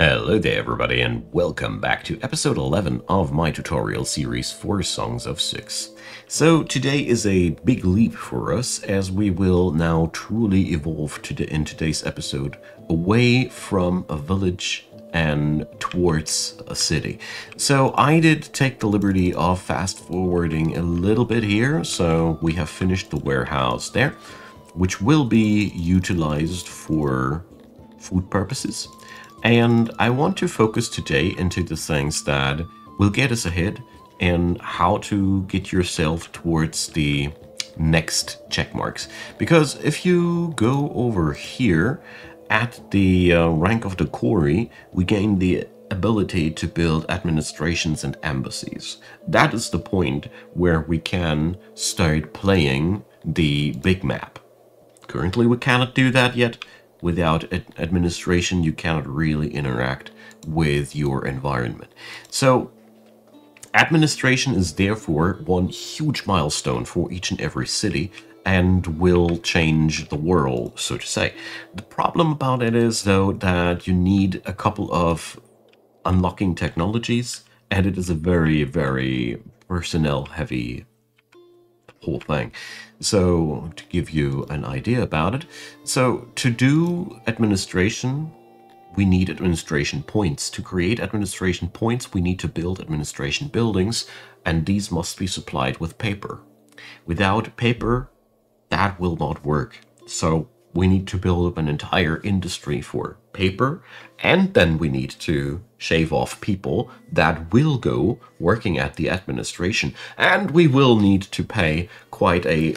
Hello there everybody and welcome back to episode 11 of my tutorial series for Songs of Syx. So today is a big leap for us as we will now truly evolve to the, in today's episode away from a village and towards a city. So I did take the liberty of fast forwarding a little bit here so we have finished the warehouse there which will be utilized for food purposes. And I want to focus today into the things that will get us ahead and how to get yourself towards the next check marks. Because if you go over here at the uh, rank of the quarry, we gain the ability to build administrations and embassies. That is the point where we can start playing the big map. Currently we cannot do that yet, without administration, you cannot really interact with your environment. So administration is therefore one huge milestone for each and every city and will change the world, so to say. The problem about it is, though, that you need a couple of unlocking technologies, and it is a very, very personnel-heavy whole thing. So to give you an idea about it, so to do administration, we need administration points. To create administration points, we need to build administration buildings, and these must be supplied with paper. Without paper, that will not work. So we need to build up an entire industry for paper, and then we need to shave off people that will go working at the administration, and we will need to pay quite a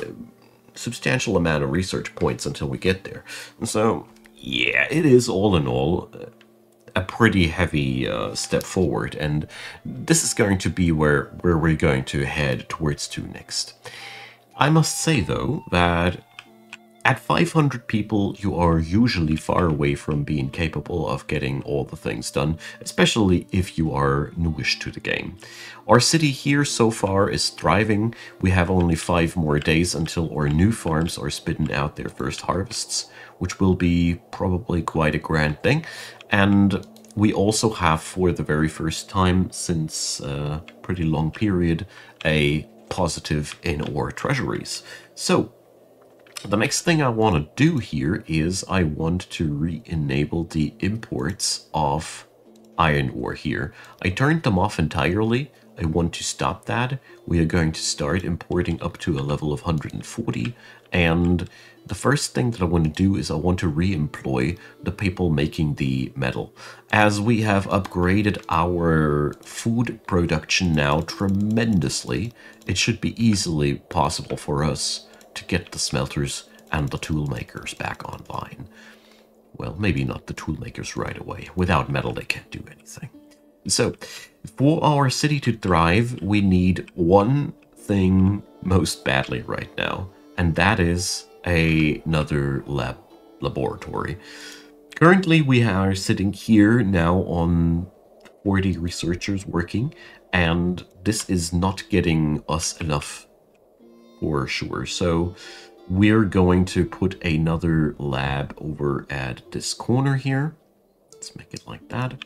substantial amount of research points until we get there. So, yeah, it is all in all a pretty heavy uh, step forward, and this is going to be where, where we're going to head towards to next. I must say, though, that at 500 people, you are usually far away from being capable of getting all the things done, especially if you are newish to the game. Our city here so far is thriving. We have only five more days until our new farms are spitting out their first harvests, which will be probably quite a grand thing. And we also have, for the very first time since a pretty long period, a positive in our treasuries. So the next thing I want to do here is I want to re-enable the imports of iron ore here. I turned them off entirely. I want to stop that. We are going to start importing up to a level of 140. And the first thing that I want to do is I want to re-employ the people making the metal. As we have upgraded our food production now tremendously, it should be easily possible for us to get the smelters and the tool makers back online. Well, maybe not the tool makers right away. Without metal, they can't do anything. So, for our city to thrive, we need one thing most badly right now, and that is a, another lab laboratory. Currently, we are sitting here now on 40 researchers working, and this is not getting us enough for sure. So we're going to put another lab over at this corner here. Let's make it like that.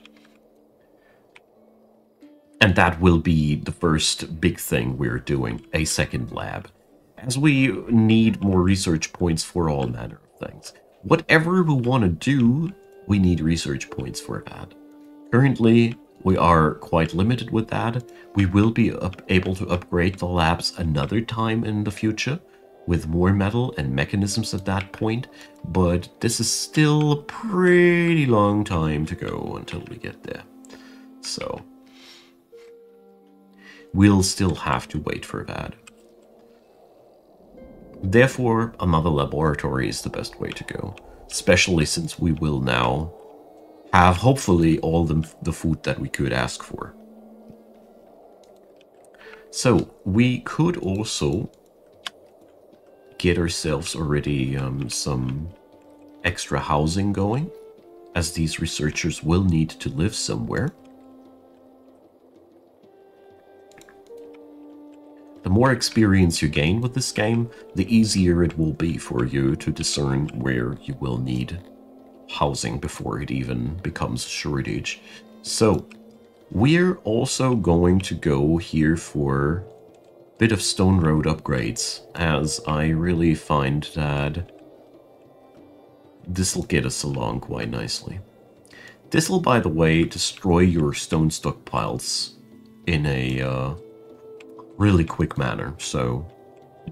And that will be the first big thing we're doing, a second lab. As we need more research points for all manner of things. Whatever we want to do, we need research points for that. Currently, we are quite limited with that. We will be able to upgrade the labs another time in the future with more metal and mechanisms at that point, but this is still a pretty long time to go until we get there. So, we'll still have to wait for that. Therefore, another laboratory is the best way to go, especially since we will now have hopefully all the, the food that we could ask for. So we could also get ourselves already um, some extra housing going, as these researchers will need to live somewhere. The more experience you gain with this game, the easier it will be for you to discern where you will need housing before it even becomes shortage. So we're also going to go here for a bit of stone road upgrades, as I really find that this will get us along quite nicely. This will, by the way, destroy your stone stockpiles in a uh, really quick manner, so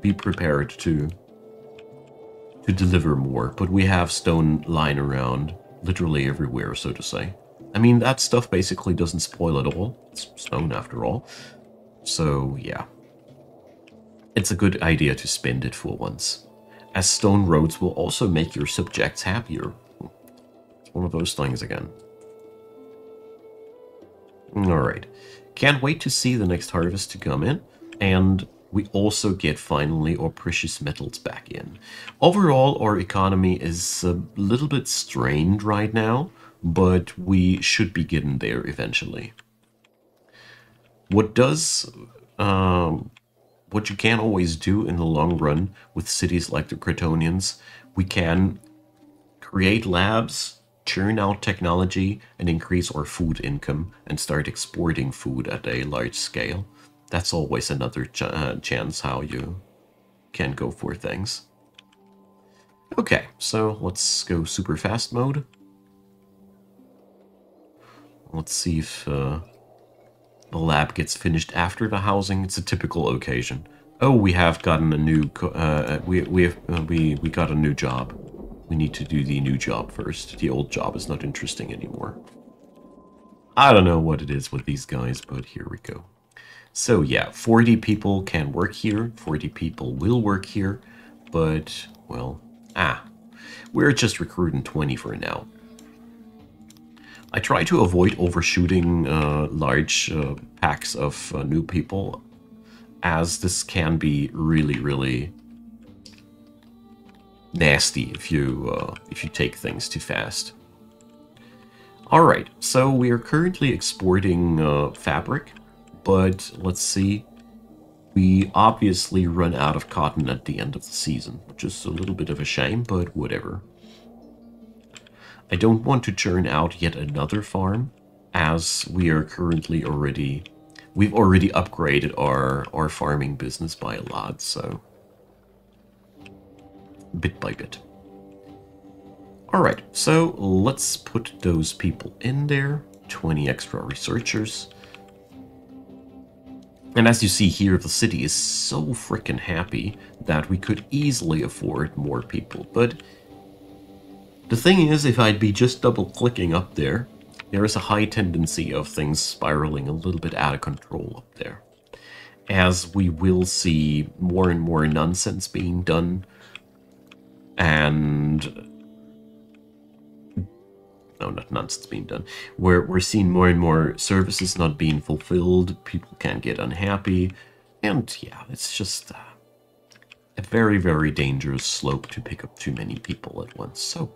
be prepared to to deliver more. But we have stone lying around literally everywhere, so to say. I mean, that stuff basically doesn't spoil at all. It's stone after all. So, yeah. It's a good idea to spend it for once. As stone roads will also make your subjects happier. It's one of those things again. Alright. Can't wait to see the next harvest to come in. And we also get finally our precious metals back in. Overall, our economy is a little bit strained right now but we should be getting there eventually. What does, um, what you can always do in the long run with cities like the Cretonians, we can create labs, churn out technology, and increase our food income and start exporting food at a large scale. That's always another ch uh, chance how you can go for things. Okay, so let's go super fast mode. Let's see if uh, the lab gets finished after the housing. It's a typical occasion. Oh, we have gotten a new. Uh, we we have uh, we we got a new job. We need to do the new job first. The old job is not interesting anymore. I don't know what it is with these guys, but here we go. So yeah, 40 people can work here. 40 people will work here, but well, ah, we're just recruiting 20 for now. I try to avoid overshooting uh, large uh, packs of uh, new people, as this can be really, really nasty if you uh, if you take things too fast. All right, so we are currently exporting uh, fabric, but let's see. We obviously run out of cotton at the end of the season, which is a little bit of a shame, but whatever. I don't want to churn out yet another farm, as we are currently already... We've already upgraded our, our farming business by a lot, so... Bit by bit. Alright, so let's put those people in there. 20 extra researchers. And as you see here, the city is so freaking happy that we could easily afford more people. But the thing is, if I'd be just double-clicking up there, there is a high tendency of things spiraling a little bit out of control up there. As we will see more and more nonsense being done, and... No, not nonsense being done. We're, we're seeing more and more services not being fulfilled, people can get unhappy, and yeah, it's just... Uh, a very, very dangerous slope to pick up too many people at once. So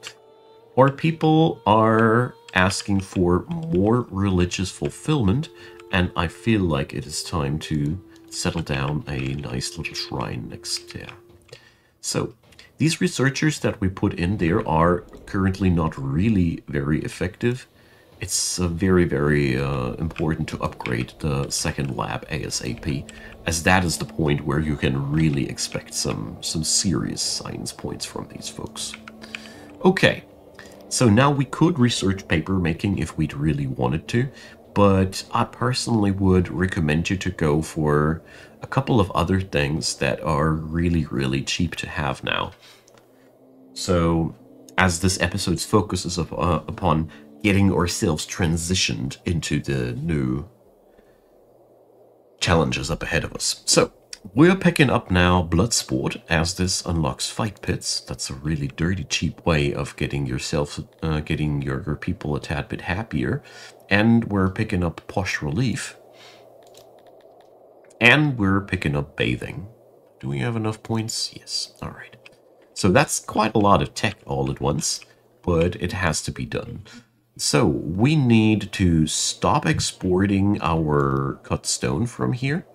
or people are asking for more religious fulfillment, and I feel like it is time to settle down a nice little shrine next there. So, these researchers that we put in there are currently not really very effective. It's uh, very, very uh, important to upgrade the second lab ASAP, as that is the point where you can really expect some, some serious science points from these folks. Okay, so now we could research paper making if we'd really wanted to, but I personally would recommend you to go for a couple of other things that are really, really cheap to have now. So, as this episode's focus is up, uh, upon getting ourselves transitioned into the new challenges up ahead of us. So, we're picking up now Bloodsport as this unlocks fight pits. That's a really dirty cheap way of getting yourself, uh, getting your, your people a tad bit happier. And we're picking up Posh Relief. And we're picking up Bathing. Do we have enough points? Yes. All right. So that's quite a lot of tech all at once, but it has to be done. So we need to stop exporting our cut stone from here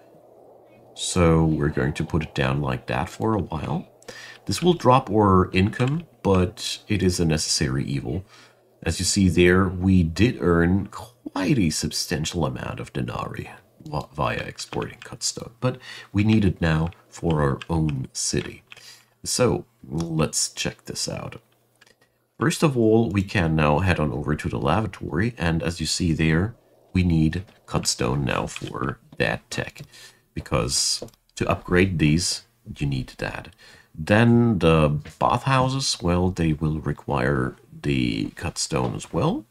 so we're going to put it down like that for a while. This will drop our income, but it is a necessary evil. As you see there, we did earn quite a substantial amount of denarii via exporting cutstone, but we need it now for our own city. So let's check this out. First of all, we can now head on over to the lavatory, and as you see there, we need cutstone now for that tech, because to upgrade these, you need that. Then the bathhouses, well, they will require the cutstone as well.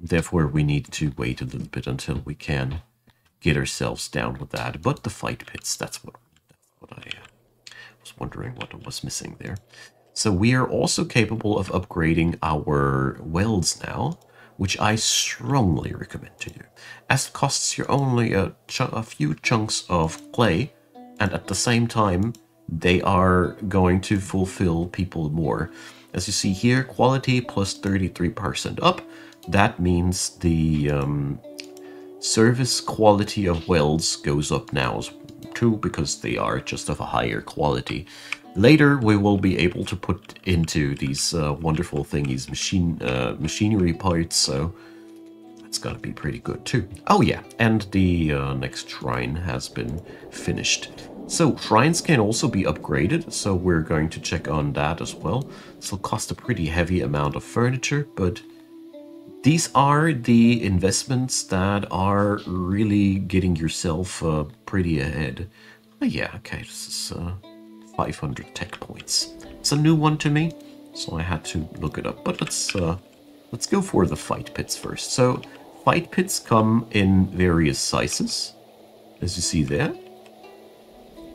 Therefore, we need to wait a little bit until we can get ourselves down with that. But the fight pits, that's what, that's what I uh, was wondering what was missing there. So we are also capable of upgrading our wells now, which I strongly recommend to you, as it costs you only a, a few chunks of clay, and at the same time, they are going to fulfill people more. As you see here, quality plus 33% up. That means the um, service quality of wells goes up now too because they are just of a higher quality. Later, we will be able to put into these uh, wonderful thingies machine uh, machinery parts, so that's gonna be pretty good too. Oh yeah, and the uh, next shrine has been finished. So shrines can also be upgraded, so we're going to check on that as well. This will cost a pretty heavy amount of furniture, but these are the investments that are really getting yourself uh, pretty ahead. Oh, yeah, okay, this is uh, 500 tech points. It's a new one to me, so I had to look it up. But let's uh, let's go for the fight pits first. So fight pits come in various sizes, as you see there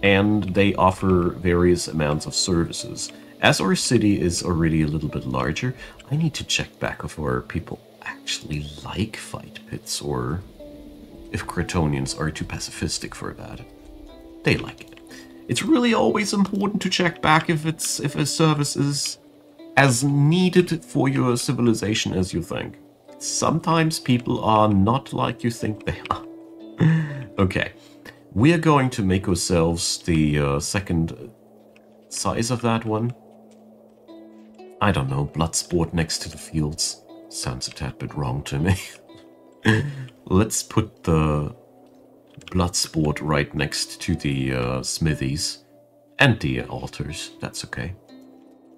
and they offer various amounts of services. As our city is already a little bit larger, I need to check back if our people actually like fight pits or if Cretonians are too pacifistic for that. They like it. It's really always important to check back if it's if a service is as needed for your civilization as you think. Sometimes people are not like you think they are. okay, we are going to make ourselves the uh, second size of that one. I don't know, blood sport next to the fields. Sounds a tad bit wrong to me. Let's put the blood sport right next to the uh, smithies and the altars. That's okay.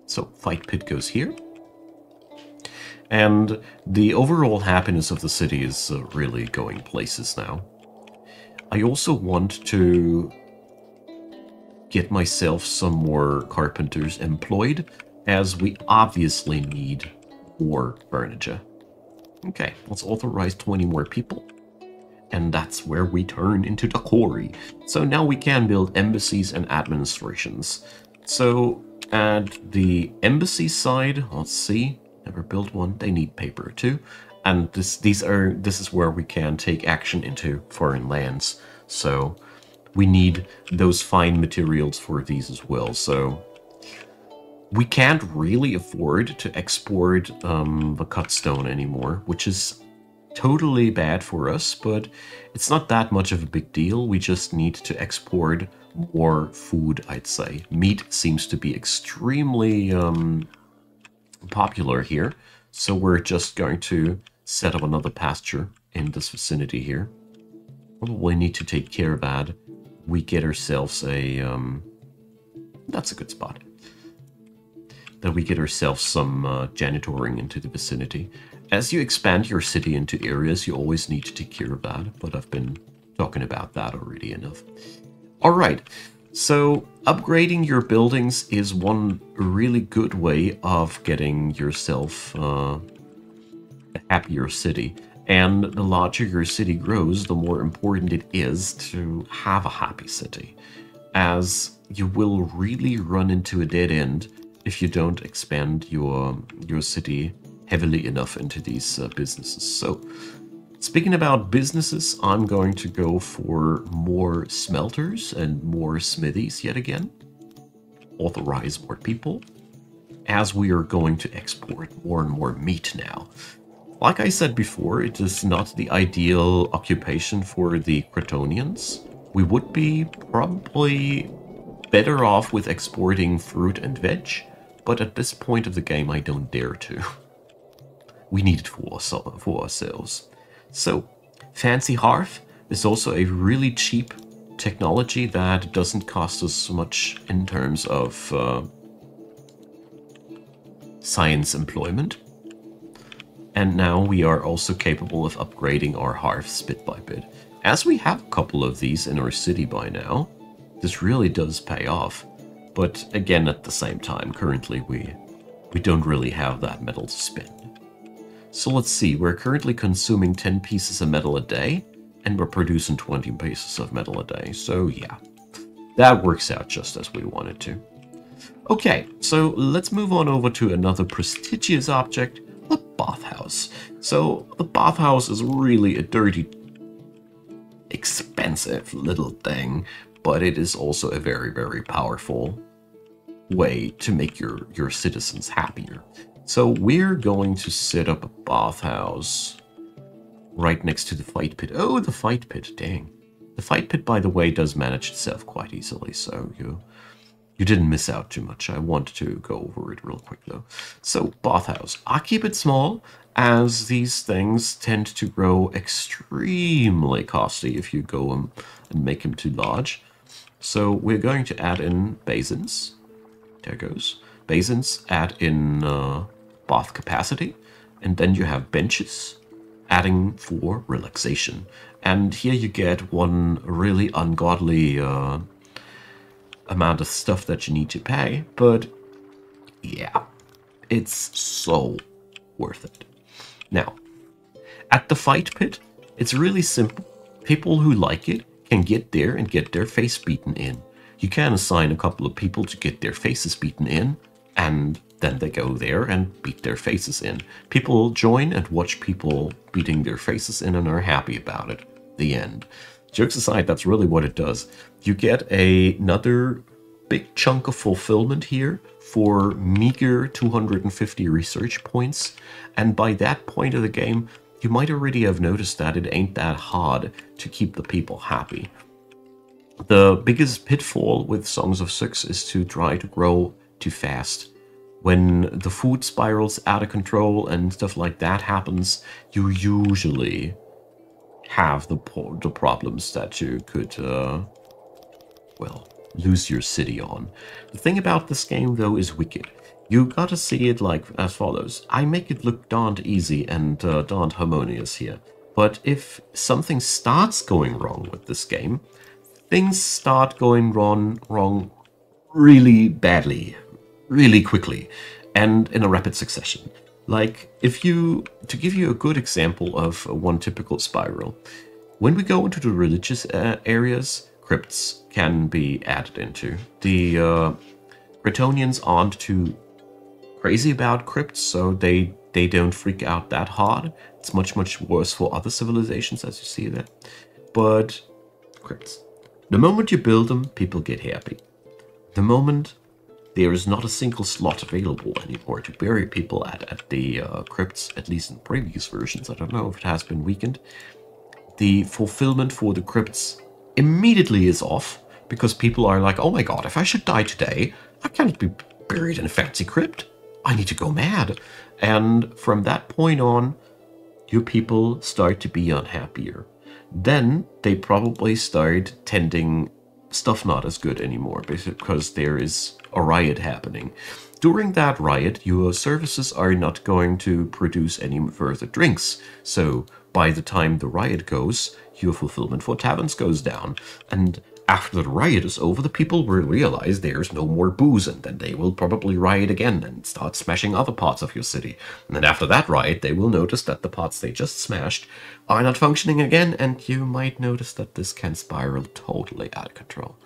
So fight pit goes here. And the overall happiness of the city is uh, really going places now. I also want to get myself some more carpenters employed, as we obviously need more furniture. Okay, let's authorize 20 more people. And that's where we turn into the quarry. So now we can build embassies and administrations. So at the embassy side, let's see, never built one, they need paper too and this these are this is where we can take action into foreign lands. So we need those fine materials for these as well. So we can't really afford to export um, the cut stone anymore, which is totally bad for us, but it's not that much of a big deal. We just need to export more food, I'd say. Meat seems to be extremely um, popular here, so we're just going to set up another pasture in this vicinity here. Probably need to take care of that. We get ourselves a... Um, that's a good spot. That we get ourselves some uh, janitoring into the vicinity. As you expand your city into areas, you always need to take care of that, but I've been talking about that already enough. Alright, so upgrading your buildings is one really good way of getting yourself uh, happier city. And the larger your city grows, the more important it is to have a happy city, as you will really run into a dead end if you don't expand your your city heavily enough into these uh, businesses. So, speaking about businesses, I'm going to go for more smelters and more smithies yet again. Authorize more people, as we are going to export more and more meat now. Like I said before, it is not the ideal occupation for the Cretonians. We would be probably better off with exporting fruit and veg, but at this point of the game I don't dare to. we need it for, for ourselves. So, Fancy Hearth is also a really cheap technology that doesn't cost us much in terms of uh, science employment. And now we are also capable of upgrading our hearths bit by bit. As we have a couple of these in our city by now, this really does pay off. But again, at the same time, currently we, we don't really have that metal to spend. So let's see, we're currently consuming 10 pieces of metal a day, and we're producing 20 pieces of metal a day. So yeah, that works out just as we wanted to. Okay, so let's move on over to another prestigious object, the bathhouse. So the bathhouse is really a dirty, expensive little thing, but it is also a very, very powerful way to make your, your citizens happier. So we're going to set up a bathhouse right next to the fight pit. Oh, the fight pit, dang. The fight pit, by the way, does manage itself quite easily, so you you didn't miss out too much. I want to go over it real quick, though. So, bathhouse. I keep it small, as these things tend to grow extremely costly if you go and make them too large. So we're going to add in basins. There goes. Basins, add in uh, bath capacity. And then you have benches adding for relaxation. And here you get one really ungodly uh, amount of stuff that you need to pay, but yeah, it's so worth it. Now, at the fight pit, it's really simple. People who like it can get there and get their face beaten in. You can assign a couple of people to get their faces beaten in, and then they go there and beat their faces in. People join and watch people beating their faces in and are happy about it. The end. Jokes aside, that's really what it does. You get a, another big chunk of fulfillment here for meager 250 research points, and by that point of the game, you might already have noticed that it ain't that hard to keep the people happy. The biggest pitfall with Songs of Syx is to try to grow too fast when the food spirals out of control and stuff like that happens, you usually have the the problems that you could, uh, well, lose your city on. The thing about this game, though, is wicked. You gotta see it like as follows. I make it look darned easy and uh, darned harmonious here. But if something starts going wrong with this game, things start going wrong, wrong really badly really quickly and in a rapid succession. Like, if you, to give you a good example of one typical spiral, when we go into the religious uh, areas, crypts can be added into. The uh, Cretonians aren't too crazy about crypts, so they they don't freak out that hard. It's much much worse for other civilizations, as you see there. But crypts, the moment you build them, people get happy. The moment there is not a single slot available anymore to bury people at, at the uh, crypts, at least in previous versions. I don't know if it has been weakened. The fulfillment for the crypts immediately is off because people are like, oh my god, if I should die today, I can't be buried in a fancy crypt. I need to go mad. And from that point on, your people start to be unhappier. Then they probably start tending stuff not as good anymore because there is a riot happening. During that riot, your services are not going to produce any further drinks. So by the time the riot goes, your fulfillment for taverns goes down. And after the riot is over, the people will realize there's no more booze, and then they will probably riot again and start smashing other parts of your city. And then after that riot, they will notice that the parts they just smashed are not functioning again, and you might notice that this can spiral totally out of control.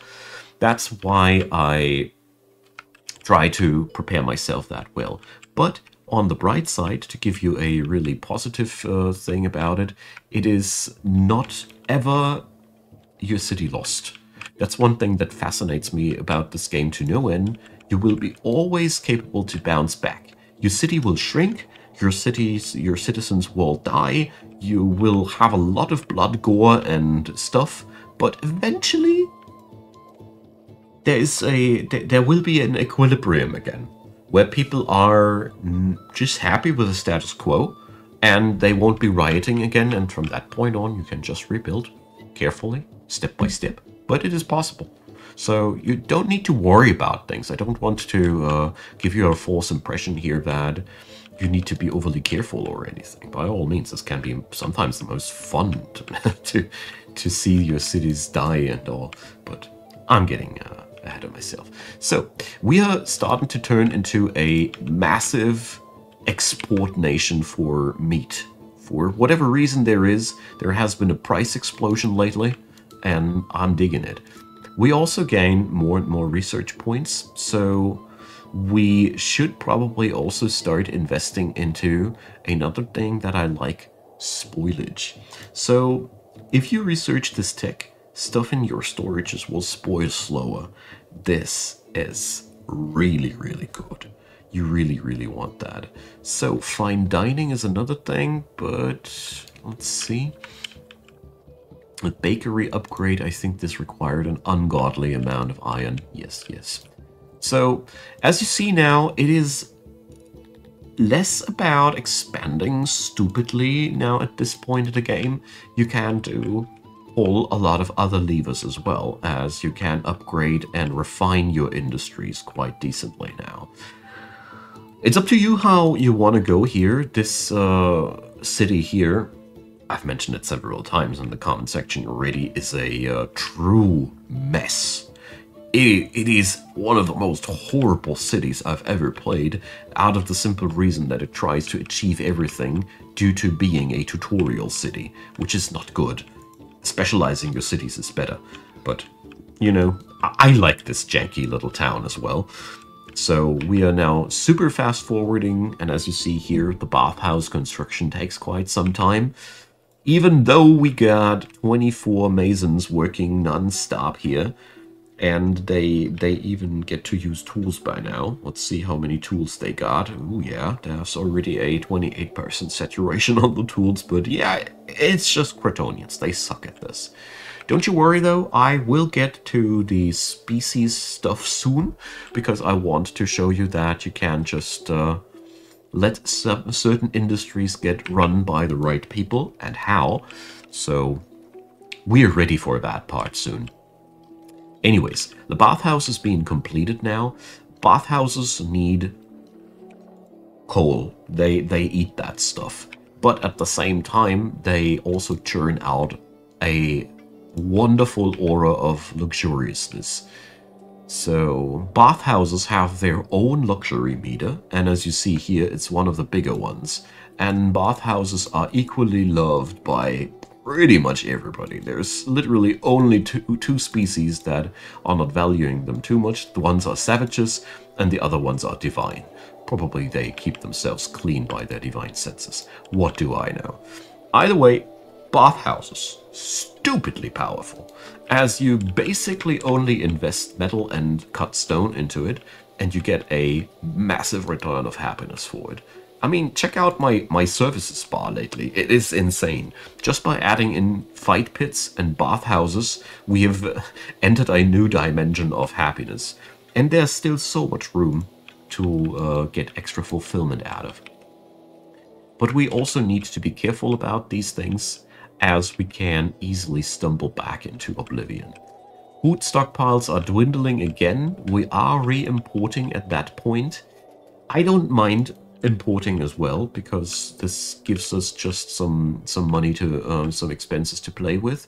That's why I try to prepare myself that well. But on the bright side, to give you a really positive uh, thing about it, it is not ever your city lost. That's one thing that fascinates me about this game to no end. You will be always capable to bounce back. Your city will shrink, your cities, your citizens will die, you will have a lot of blood, gore, and stuff, but eventually there is a there will be an equilibrium again, where people are just happy with the status quo, and they won't be rioting again. And from that point on, you can just rebuild carefully, step by step. But it is possible. So you don't need to worry about things. I don't want to uh, give you a false impression here that you need to be overly careful or anything. By all means, this can be sometimes the most fun to to, to see your cities die and all. But I'm getting uh, ahead of myself. So we are starting to turn into a massive export nation for meat. For whatever reason there is, there has been a price explosion lately, and I'm digging it. We also gain more and more research points, so we should probably also start investing into another thing that I like, spoilage. So if you research this tech, stuff in your storages will spoil slower. This is really, really good. You really, really want that. So fine dining is another thing, but let's see. A bakery upgrade, I think this required an ungodly amount of iron. Yes, yes. So, as you see now, it is less about expanding stupidly now at this point of the game. You can do pull a lot of other levers as well, as you can upgrade and refine your industries quite decently now. It's up to you how you want to go here. This uh, city here, I've mentioned it several times in the comment section already, is a uh, true mess it, it is one of the most horrible cities I've ever played, out of the simple reason that it tries to achieve everything due to being a tutorial city, which is not good. Specializing your cities is better, but, you know, I, I like this janky little town as well. So we are now super fast forwarding, and as you see here, the bathhouse construction takes quite some time. Even though we got 24 masons working non-stop here, and they they even get to use tools by now. Let's see how many tools they got. Oh yeah, there's already a 28% saturation on the tools, but yeah, it's just Cretonians. They suck at this. Don't you worry though, I will get to the species stuff soon, because I want to show you that you can just uh, let certain industries get run by the right people, and how. So, we're ready for that part soon. Anyways, the bathhouse is being completed now. Bathhouses need coal. They they eat that stuff. But at the same time, they also churn out a wonderful aura of luxuriousness. So, bathhouses have their own luxury meter, and as you see here, it's one of the bigger ones. And bathhouses are equally loved by pretty much everybody. There's literally only two, two species that are not valuing them too much. The ones are savages, and the other ones are divine. Probably they keep themselves clean by their divine senses. What do I know? Either way, bathhouses, stupidly powerful, as you basically only invest metal and cut stone into it, and you get a massive return of happiness for it. I mean, check out my, my services bar lately. It is insane. Just by adding in fight pits and bathhouses, we have entered a new dimension of happiness. And there's still so much room to uh, get extra fulfillment out of. But we also need to be careful about these things, as we can easily stumble back into oblivion. Food stockpiles are dwindling again. We are re-importing at that point. I don't mind importing as well because this gives us just some some money to um, some expenses to play with.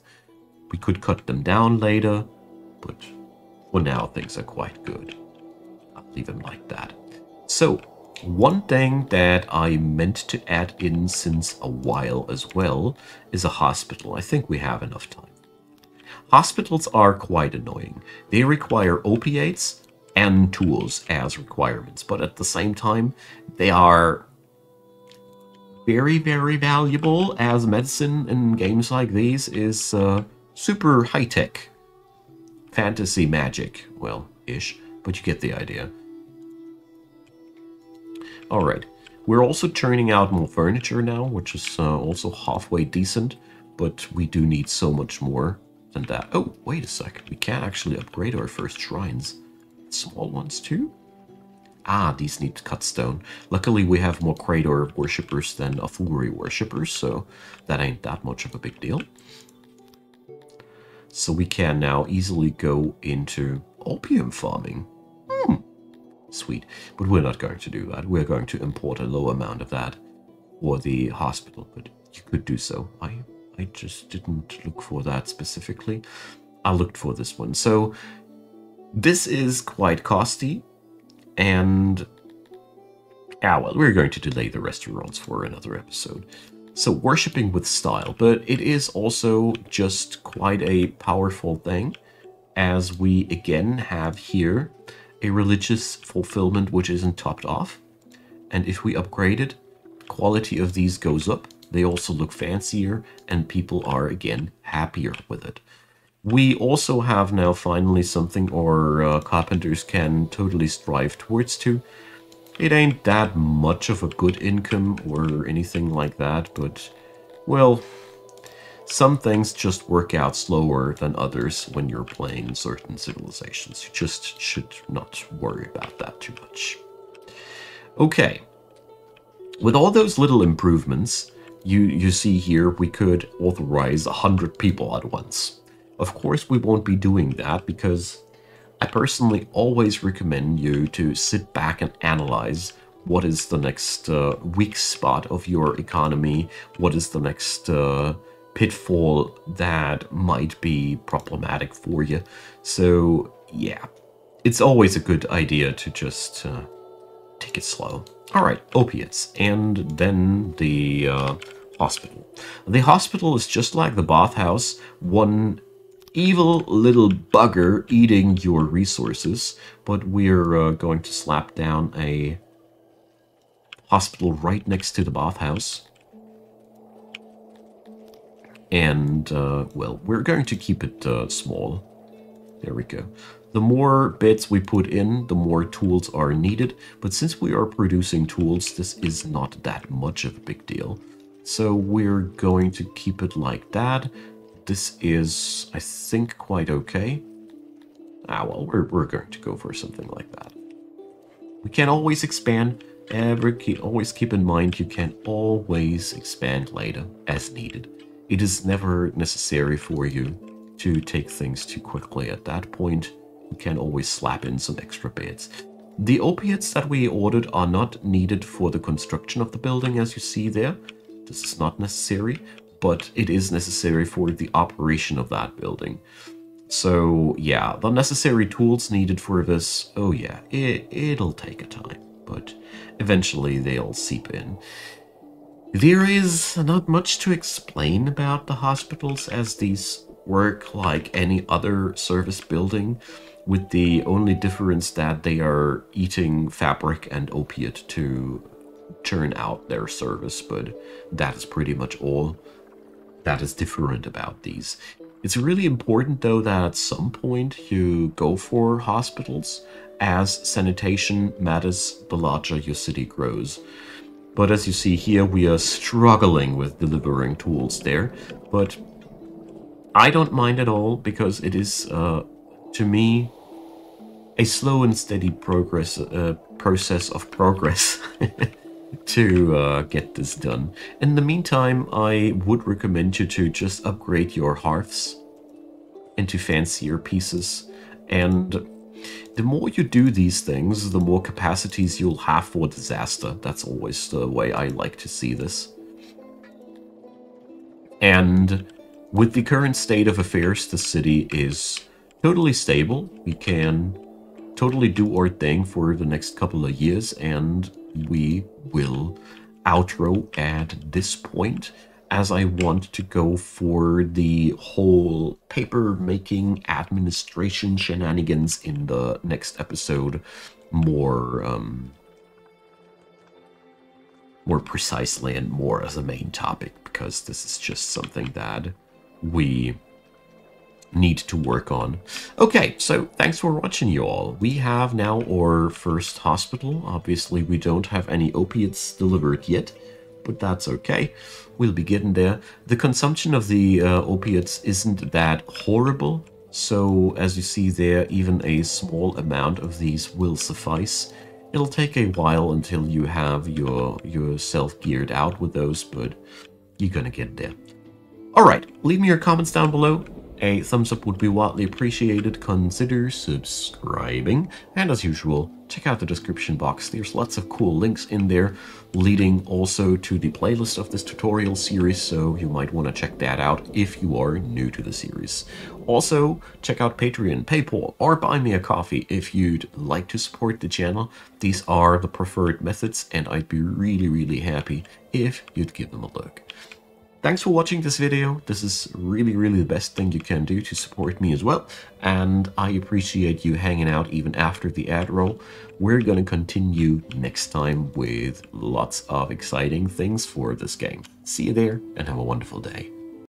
We could cut them down later, but for now things are quite good. I'll leave them like that. So one thing that I meant to add in since a while as well is a hospital. I think we have enough time. Hospitals are quite annoying. They require opiates and tools as requirements, but at the same time, they are very, very valuable as medicine in games like these is uh, super high tech. Fantasy magic, well, ish, but you get the idea. Alright, we're also churning out more furniture now, which is uh, also halfway decent, but we do need so much more than that. Oh, wait a sec, we can actually upgrade our first shrines small ones too. Ah, these need cut stone. Luckily, we have more Krator worshippers than Athuri worshippers, so that ain't that much of a big deal. So we can now easily go into opium farming. Sweet. But we're not going to do that. We're going to import a low amount of that for the hospital, but you could do so. I, I just didn't look for that specifically. I looked for this one. So this is quite costly and ah well, we're going to delay the restaurants for another episode. So worshipping with style, but it is also just quite a powerful thing as we again have here a religious fulfillment which isn't topped off. And if we upgrade it, quality of these goes up. They also look fancier and people are again happier with it. We also have now finally something our uh, carpenters can totally strive towards to. It ain't that much of a good income or anything like that, but, well, some things just work out slower than others when you're playing certain civilizations. You just should not worry about that too much. Okay. With all those little improvements, you, you see here, we could authorize 100 people at once. Of course, we won't be doing that because I personally always recommend you to sit back and analyze what is the next uh, weak spot of your economy, what is the next uh, pitfall that might be problematic for you. So, yeah, it's always a good idea to just uh, take it slow. All right, opiates, and then the uh, hospital. The hospital is just like the bathhouse, one evil little bugger eating your resources, but we're uh, going to slap down a hospital right next to the bathhouse. And, uh, well, we're going to keep it uh, small. There we go. The more bits we put in, the more tools are needed. But since we are producing tools, this is not that much of a big deal. So we're going to keep it like that. This is, I think, quite okay. Ah, well, we're, we're going to go for something like that. We can always expand. Ever keep, always keep in mind you can always expand later as needed. It is never necessary for you to take things too quickly at that point. You can always slap in some extra bits. The opiates that we ordered are not needed for the construction of the building as you see there. This is not necessary, but it is necessary for the operation of that building. So yeah, the necessary tools needed for this, oh yeah, it, it'll take a time, but eventually they'll seep in. There is not much to explain about the hospitals as these work like any other service building, with the only difference that they are eating fabric and opiate to churn out their service, but that is pretty much all that is different about these. It's really important though that at some point you go for hospitals as sanitation matters the larger your city grows. But as you see here, we are struggling with delivering tools there. But I don't mind at all because it is, uh, to me, a slow and steady progress uh, process of progress to uh, get this done. In the meantime, I would recommend you to just upgrade your hearths into fancier pieces. And the more you do these things, the more capacities you'll have for disaster. That's always the way I like to see this. And with the current state of affairs, the city is totally stable. We can totally do our thing for the next couple of years, and we will outro at this point as I want to go for the whole paper making administration shenanigans in the next episode more um, more precisely and more as a main topic because this is just something that we need to work on. Okay, so thanks for watching you all. We have now our first hospital. Obviously, we don't have any opiates delivered yet, but that's okay. We'll be getting there. The consumption of the uh, opiates isn't that horrible. So as you see there, even a small amount of these will suffice. It'll take a while until you have your yourself geared out with those, but you're gonna get there. Alright, leave me your comments down below. A thumbs up would be wildly appreciated. Consider subscribing. And as usual, check out the description box. There's lots of cool links in there, leading also to the playlist of this tutorial series, so you might want to check that out if you are new to the series. Also, check out Patreon, Paypal, or Buy Me a Coffee if you'd like to support the channel. These are the preferred methods, and I'd be really, really happy if you'd give them a look. Thanks for watching this video. This is really, really the best thing you can do to support me as well. And I appreciate you hanging out even after the ad roll. We're going to continue next time with lots of exciting things for this game. See you there and have a wonderful day.